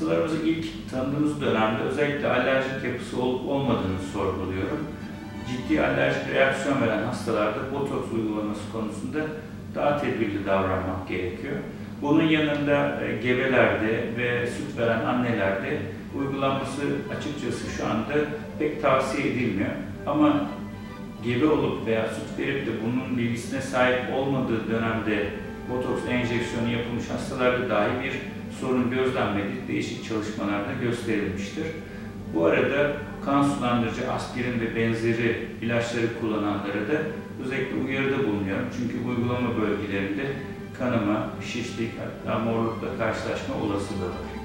Hastalarımızı ilk tanıdığımız dönemde özellikle alerjik yapısı olup olmadığını sorguluyorum. Ciddi alerjik reaksiyon veren hastalarda botoks uygulaması konusunda daha tedbirli davranmak gerekiyor. Bunun yanında e, gebelerde ve süt veren annelerde uygulanması açıkçası şu anda pek tavsiye edilmiyor. Ama gebe olup veya süt verip de bunun bilgisine sahip olmadığı dönemde botoks enjeksiyonu yapılmış hastalarda dahi bir sorun gözlenmedi. Değişik çalışmalarda gösterilmiştir. Bu arada kan sulandırıcı aspirin ve benzeri ilaçları kullananlara da özellikle uyarıda bulunuyorum. Çünkü uygulama bölgelerinde kanama, şişlik, hatta morlukla karşılaşma olasılığı var.